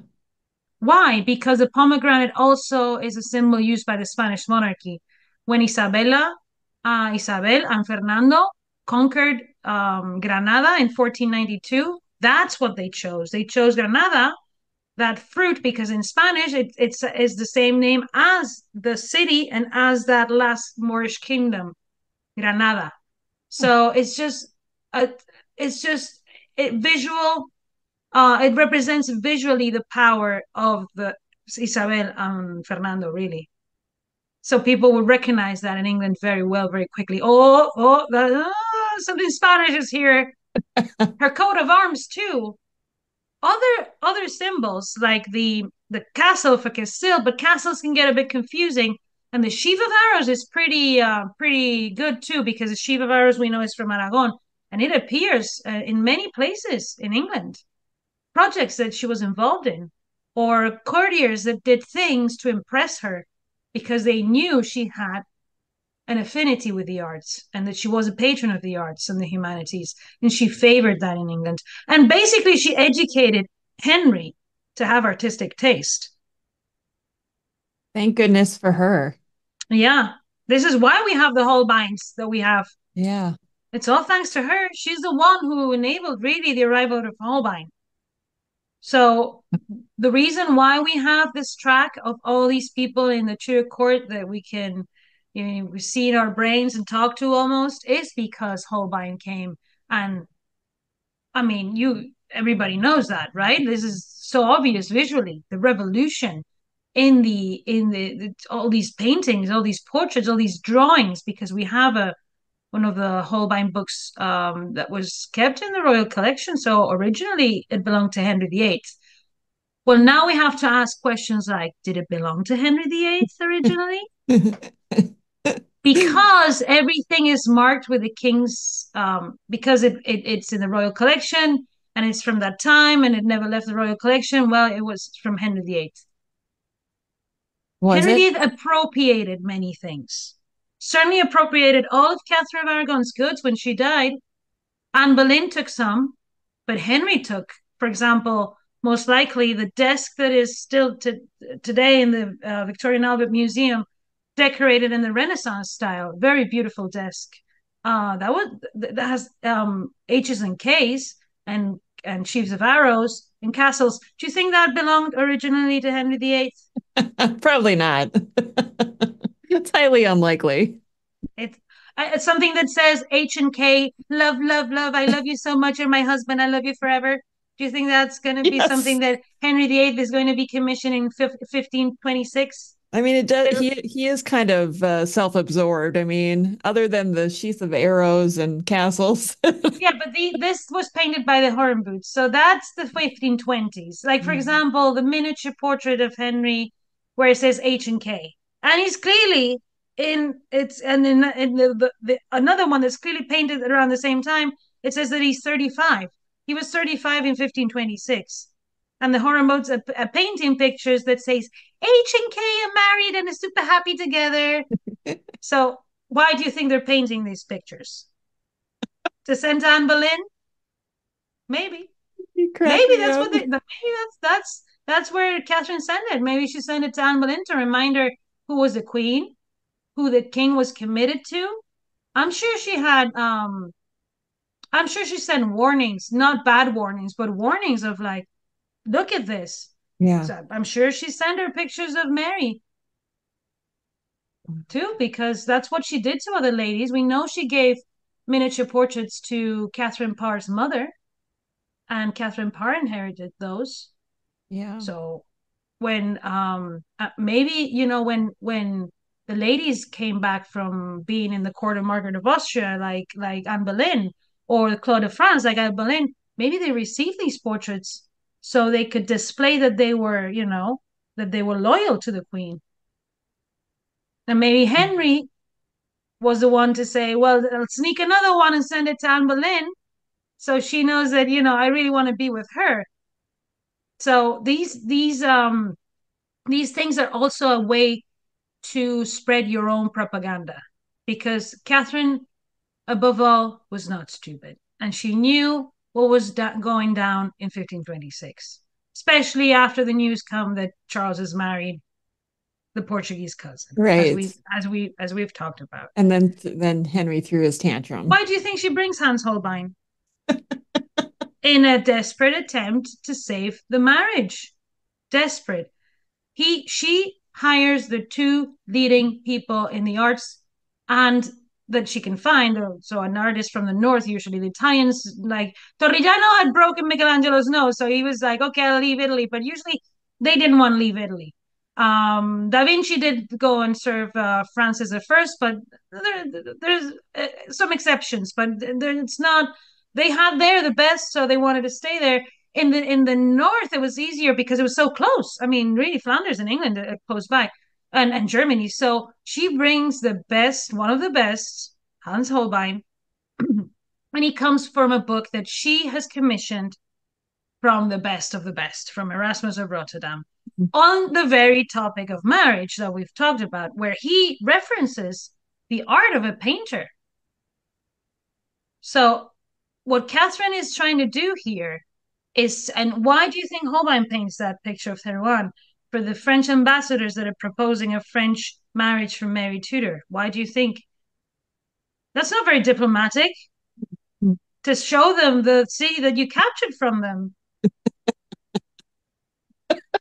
Why? Because the pomegranate also is a symbol used by the Spanish monarchy. When Isabella, uh, Isabel and Fernando conquered um, Granada in 1492, that's what they chose. They chose Granada that fruit because in Spanish it, it's is the same name as the city and as that last Moorish kingdom, Granada. So it's just a, it's just it visual. Uh, it represents visually the power of the Isabel and Fernando, really. So people will recognize that in England very well, very quickly. Oh, oh, the, oh something Spanish is here. (laughs) Her coat of arms too other other symbols like the the castle for Castile, but castles can get a bit confusing. And the sheaf of arrows is pretty uh, pretty good too because the sheaf of arrows we know is from Aragon, and it appears uh, in many places in England. Projects that she was involved in, or courtiers that did things to impress her because they knew she had an affinity with the arts and that she was a patron of the arts and the humanities and she favored that in England. And basically she educated Henry to have artistic taste. Thank goodness for her. Yeah. This is why we have the Holbeins that we have. Yeah. It's all thanks to her. She's the one who enabled really the arrival of Holbein so the reason why we have this track of all these people in the Tudor court that we can you know, we see in our brains and talk to almost is because Holbein came and I mean, you everybody knows that, right? This is so obvious visually. The revolution in the in the, the all these paintings, all these portraits, all these drawings, because we have a one of the Holbein books um, that was kept in the royal collection. So originally it belonged to Henry VIII. Well, now we have to ask questions like, did it belong to Henry VIII originally? (laughs) because everything is marked with the king's um, because it, it, it's in the royal collection and it's from that time and it never left the royal collection well it was from henry viii was henry VIII appropriated many things certainly appropriated all of catherine of aragon's goods when she died anne boleyn took some but henry took for example most likely the desk that is still to, today in the uh, victoria and albert museum decorated in the Renaissance style. Very beautiful desk. Uh, that was that has um, H's and K's and and sheaves of arrows and castles. Do you think that belonged originally to Henry VIII? (laughs) Probably not. (laughs) (laughs) it's highly unlikely. It's, uh, something that says H and K, love, love, love. I love you so much, and my husband, I love you forever. Do you think that's going to be yes. something that Henry VIII is going to be commissioning 1526? I mean, it does. He he is kind of uh, self-absorbed. I mean, other than the sheath of arrows and castles. (laughs) yeah, but the, this was painted by the Horenbouts, so that's the 1520s. Like, for mm. example, the miniature portrait of Henry, where it says H and K, and he's clearly in it's and in, in the, the, the another one that's clearly painted around the same time. It says that he's 35. He was 35 in 1526 and the Horenbouts are, are, painting pictures that says H and K are married and are super happy together. (laughs) so why do you think they're painting these pictures? to send to Anne Boleyn? Maybe. Maybe that's what they. Maybe that's that's that's where Catherine sent it. Maybe she sent it to Anne Boleyn to remind her who was the queen, who the king was committed to. I'm sure she had. um I'm sure she sent warnings, not bad warnings, but warnings of like, look at this. Yeah. So I'm sure she sent her pictures of Mary too, because that's what she did to other ladies. We know she gave miniature portraits to Catherine Parr's mother, and Catherine Parr inherited those. Yeah. So when um uh, maybe you know when when the ladies came back from being in the court of Margaret of Austria, like like Anne Boleyn or Claude of France, like Anne Boleyn, maybe they received these portraits so they could display that they were, you know, that they were loyal to the queen. And maybe Henry was the one to say, well, I'll sneak another one and send it to Anne Boleyn. So she knows that, you know, I really want to be with her. So these these um these things are also a way to spread your own propaganda because Catherine, above all, was not stupid. And she knew what was da- going down in 1526, especially after the news come that Charles is married the Portuguese cousin, right? As we as we as we've talked about, and then then Henry threw his tantrum. Why do you think she brings Hans Holbein? (laughs) in a desperate attempt to save the marriage. Desperate. He she hires the two leading people in the arts and that she can find. So an artist from the north, usually the Italians, like Torrigiano had broken Michelangelo's nose, so he was like, okay, I'll leave Italy. But usually they didn't want to leave Italy. Um, da Vinci did go and serve uh, Francis first, but there, there's uh, some exceptions. But there, it's not. They had there the best, so they wanted to stay there. In the in the north, it was easier because it was so close. I mean, really, Flanders and England are close by and, and Germany. So she brings the best, one of the best, Hans Holbein, (clears throat) and he comes from a book that she has commissioned from the best of the best, from Erasmus of Rotterdam, mm-hmm. on the very topic of marriage that we've talked about, where he references the art of a painter. So, what Catherine is trying to do here is, and why do you think Holbein paints that picture of Therouanne? for the French ambassadors that are proposing a French marriage for Mary Tudor? Why do you think? That's not very diplomatic mm. to show them the city that you captured from them. (laughs)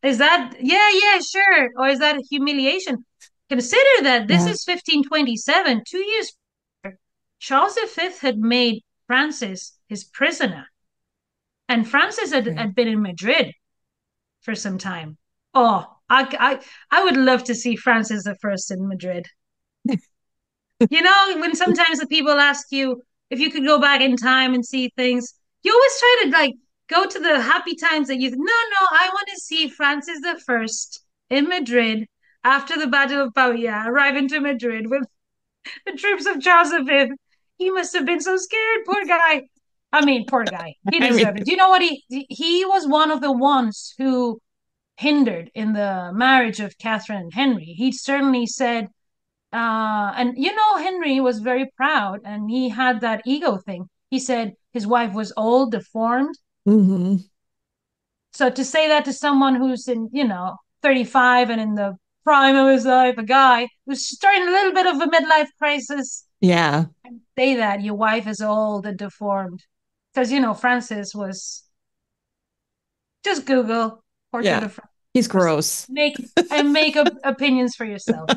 is that, yeah, yeah, sure. Or is that a humiliation? Consider that this yeah. is 1527, two years Charles V had made Francis his prisoner. And Francis had, had been in Madrid for some time. Oh, I, I, I would love to see Francis the First in Madrid. (laughs) you know, when sometimes the people ask you if you could go back in time and see things, you always try to like go to the happy times that you. No, no, I want to see Francis the First in Madrid after the Battle of Pavia, arriving to Madrid with (laughs) the troops of Charles V. He must have been so scared, poor guy. I mean, poor guy. He (laughs) deserved I mean, it. Do you know what he he was one of the ones who hindered in the marriage of Catherine and Henry. He certainly said, uh, and you know, Henry was very proud and he had that ego thing. He said his wife was old, deformed. Mm-hmm. So to say that to someone who's in, you know, 35 and in the prime of his life, a guy who's starting a little bit of a midlife crisis. Yeah. Say that your wife is old and deformed. Because, you know, Francis was just Google portrait yeah. of He's gross. Make (laughs) and make up opinions for yourself.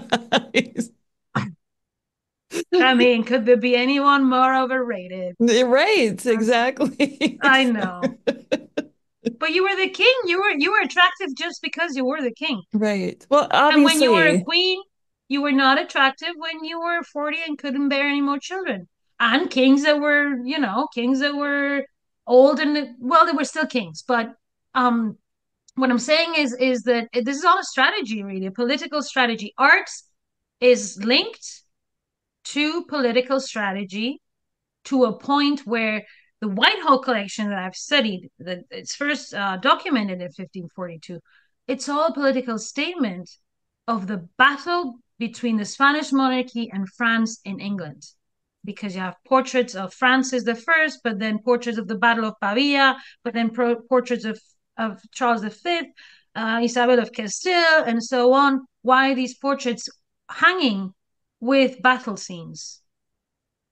I mean, could there be anyone more overrated? Right, uh, exactly. I know. But you were the king. You were you were attractive just because you were the king. Right. Well, obviously. And when you were a queen, you were not attractive when you were 40 and couldn't bear any more children. And kings that were, you know, kings that were old and well, they were still kings, but um what I'm saying is is that this is all a strategy, really, a political strategy. Art is linked to political strategy to a point where the Whitehall collection that I've studied, that it's first uh, documented in 1542, it's all a political statement of the battle between the Spanish monarchy and France in England. Because you have portraits of Francis First, but then portraits of the Battle of Pavia, but then pro- portraits of of Charles V, uh, Isabel of Castile, and so on. Why these portraits hanging with battle scenes?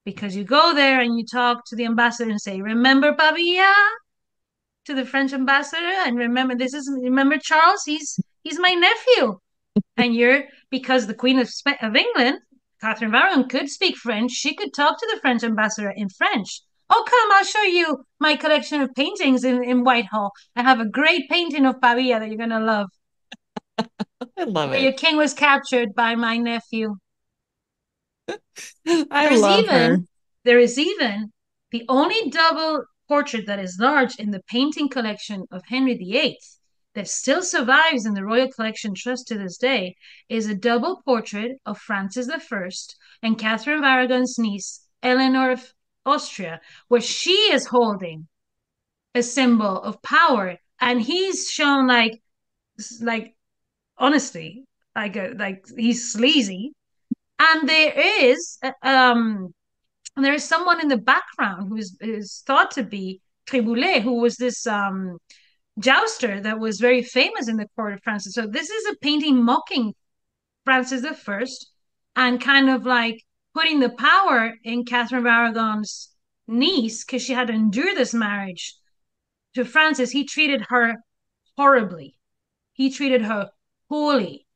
Because you go there and you talk to the ambassador and say, "Remember Pavia?" to the French ambassador, and remember this is remember Charles. He's he's my nephew, and you're because the Queen of of England, Catherine of Aragon, could speak French. She could talk to the French ambassador in French Oh, come, I'll show you my collection of paintings in, in Whitehall. I have a great painting of Pavia that you're going to love. (laughs) I love it. Your king was captured by my nephew. (laughs) I There's love even, her. There is even the only double portrait that is large in the painting collection of Henry VIII that still survives in the Royal Collection Trust to this day is a double portrait of Francis I and Catherine of Aragon's niece, Eleanor of Austria, where she is holding a symbol of power, and he's shown like, like, honestly, like, a, like he's sleazy, and there is, um, there is someone in the background who is is thought to be Triboulet, who was this um jouster that was very famous in the court of Francis. So this is a painting mocking Francis First and kind of like putting the power in Catherine of Aragon's niece, because she had to endure this marriage to Francis, he treated her horribly. He treated her poorly.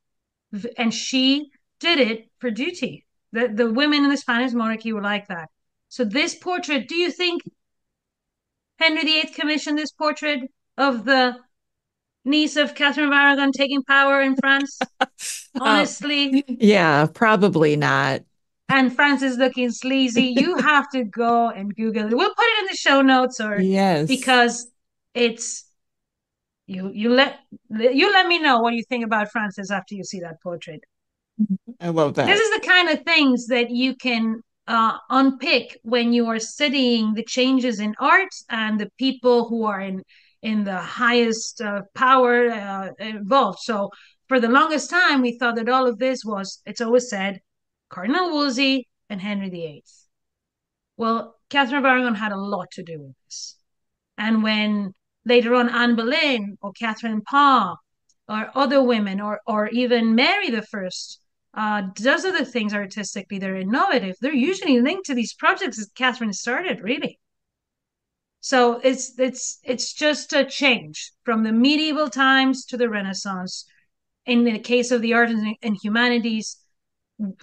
And she did it for duty. The, the women in the Spanish monarchy were like that. So, this portrait, do you think Henry VIII commissioned this portrait of the niece of Catherine of Aragon taking power in France? (laughs) Honestly. yeah, probably not and Francis looking sleazy, you (laughs) have to go and Google it. We'll put it in the show notes or yes, because it's you you let you let me know what you think about Francis after you see that portrait. I love that. This is the kind of things that you can uh, unpick when you are studying the changes in art and the people who are in in the highest uh, power uh, involved. So for the longest time, we thought that all of this was. It's always said Cardinal Wolsey, and Henry VIII. Well, Catherine of Aragon had a lot to do with this. And when later on Anne Boleyn or Catherine Parr or other women or, or even Mary the First uh, does other things artistically, they're innovative, they're usually linked to these projects that Catherine started, really. So it's it's it's just a change from the medieval times to the Renaissance. In the case of the art and, humanities,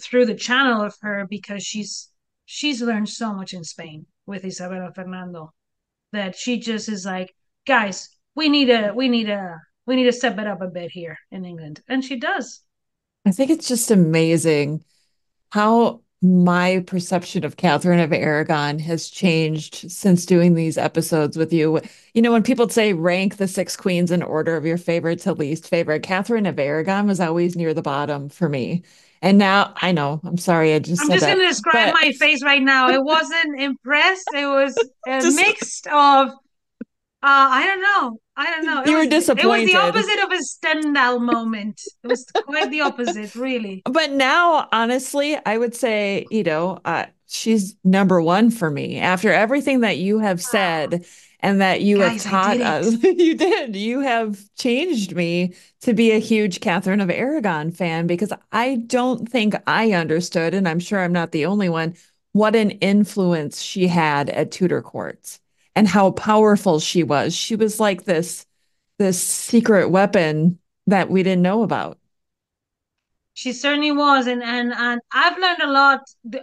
through the channel of her because she's she's learned so much in Spain with Isabel Fernando that she just is like guys, we need a we need a we need to step it up a bit here in England. And she does. I think it's just amazing how my perception of Catherine of Aragon has changed since doing these episodes with you. You know, when people say rank the six queens in order of your favorite to least favorite, Catherine of Aragon was always near the bottom for me. And now I know, I'm sorry, I just I'm just going to describe but... my face right now. It wasn't impressed. It was (laughs) a just... mixed of uh, I don't know. I don't know. It you was, were disappointed. It was the opposite of a Stendhal moment. It was quite the opposite, really. But now, honestly, I would say, you know, uh, she's number one for me. After everything that you have said and that you Guys, have taught us, (laughs) you did. You have changed me to be a huge Catherine of Aragon fan because I don't think I understood, and I'm sure I'm not the only one, what an influence she had at Tudor courts and how powerful she was. She was like this this secret weapon that we didn't know about. She certainly was, and and and I've learned a lot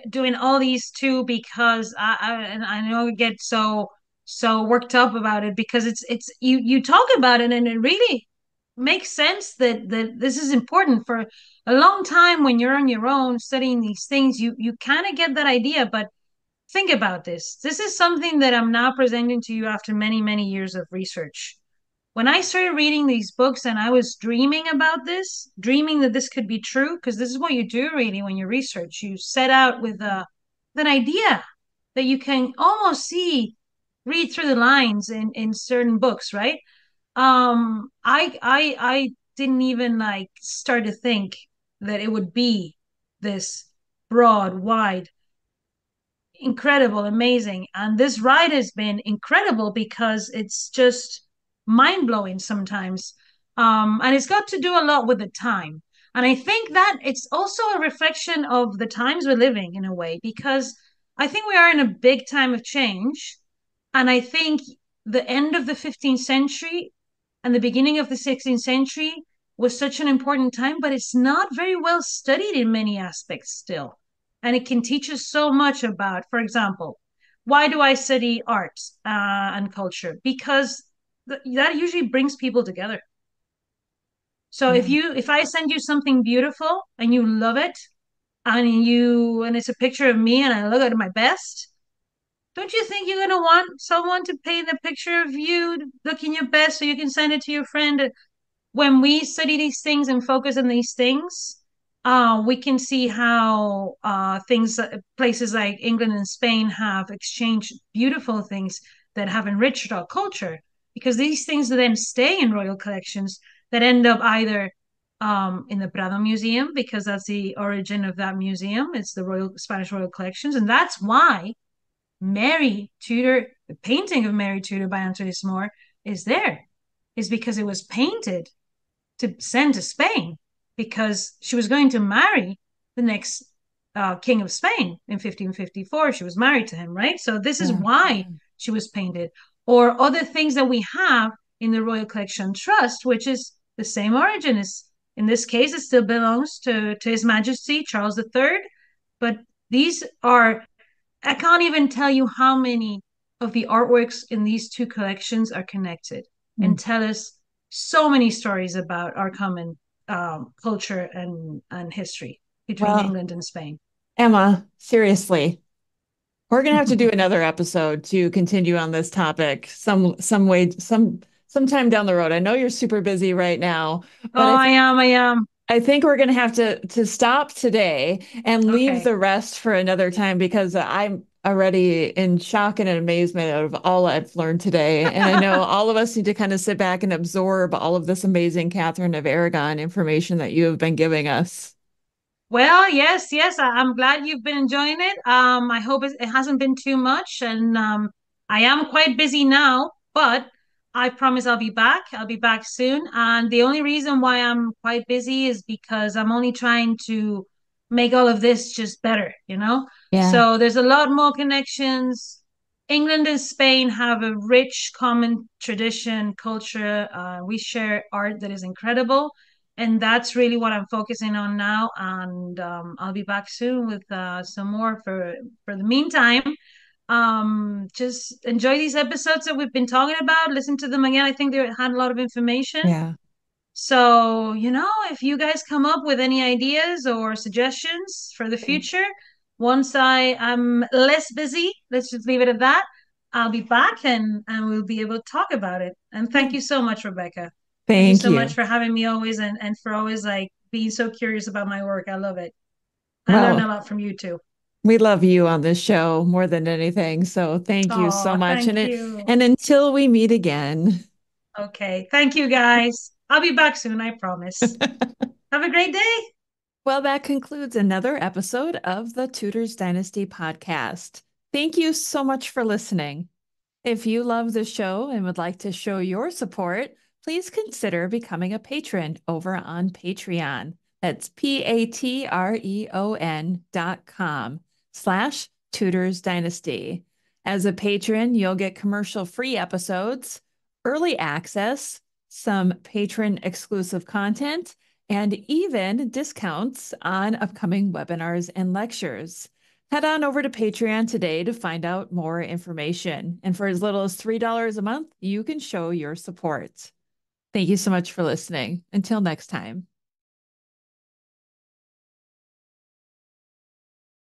doing all these too because I, I and I know we get so so worked up about it because it's it's you you talk about it and it really makes sense that that this is important for a long time when you're on your own studying these things you you kind of get that idea but think about this. This is something that I'm now presenting to you after many, many years of research. When I started reading these books and I was dreaming about this, dreaming that this could be true, because this is what you do really when you research. You set out with a with an idea that you can almost see, read through the lines in, in certain books, right? Um, I I I didn't even like start to think that it would be this broad, wide incredible, amazing. And this ride has been incredible because it's just mind blowing sometimes. Um, and it's got to do a lot with the time. And I think that it's also a reflection of the times we're living in a way, because I think we are in a big time of change. And I think the end of the 15th century and the beginning of the 16th century was such an important time, but it's not very well studied in many aspects still and it can teach us so much about for example why do i study art uh, and culture? Because th- that usually brings people together. So if you if i send you something beautiful and you love it and you and it's a picture of me and i look at my best don't you think you're going to want someone to paint a picture of you looking your best so you can send it to your friend? When we study these things and focus on these things uh, we can see how uh, things, uh, places like England and Spain have exchanged beautiful things that have enriched our culture because these things then stay in royal collections that end up either um, in the Prado Museum because that's the origin of that museum. It's the Royal Spanish Royal Collections, and that's why Mary Tudor, the painting of Mary Tudor by Antonius More, is there, is because it was painted to send to Spain because she was going to marry the next uh, king of Spain in 1554. She was married to him, right? So this is why she was painted. Or other things that we have in the Royal Collection Trust, which is the same origin. Is in this case, it still belongs to, to His Majesty Charles III. But these are, I can't even tell you how many of the artworks in these two collections are connected mm. and tell us so many stories about our common um, culture and and history between well, England and Spain. Emma, seriously, we're gonna have to do (laughs) another episode to continue on this topic some some way some sometime down the road. I know you're super busy right now. oh, I, th- I am. I am. I think we're going to have to to stop today and leave okay. the rest for another time because I'm already in shock and in amazement of all I've learned today. And I know (laughs) all of us need to kind of sit back and absorb all of this amazing Catherine of Aragon information that you have been giving us. Well, yes, yes. I'm glad you've been enjoying it. Um, I hope it hasn't been too much. And um, I am quite busy now, but I promise I'll be back. I'll be back soon. And the only reason why I'm quite busy is because I'm only trying to make all of this just better, you know? Yeah. So there's a lot more connections. England and Spain have a rich common tradition, culture. Uh, we share art that is incredible. And that's really what I'm focusing on now. And um, I'll be back soon with uh, some more for, for the meantime. Um, just enjoy these episodes that we've been talking about. Listen to them again. I think they had a lot of information. Yeah. So, you know, if you guys come up with any ideas or suggestions for the future, once I am less busy, let's just leave it at that. I'll be back and and we'll be able to talk about it. And thank you so much, Rebecca. Thank, you so you. much for having me always and and for always like being so curious about my work. I love it. I Well, learn a lot from you too. we love you on this show more than anything. So thank you so Oh, much. thank And it, you. and until we meet again. Okay. Thank you guys. I'll be back soon, I promise. (laughs) Have a great day. Well, that concludes another episode of the Tudors Dynasty podcast. Thank you so much for listening. If you love the show and would like to show your support, please consider becoming a patron over on Patreon. That's P-A-T-R-E-O-N dot com slash Tudors Dynasty. As a patron, you'll get commercial-free episodes, early access, some patron exclusive content, and even discounts on upcoming webinars and lectures. Head on over to Patreon today to find out more information. And for as little as $3 a month, you can show your support. Thank you so much for listening. Until next time.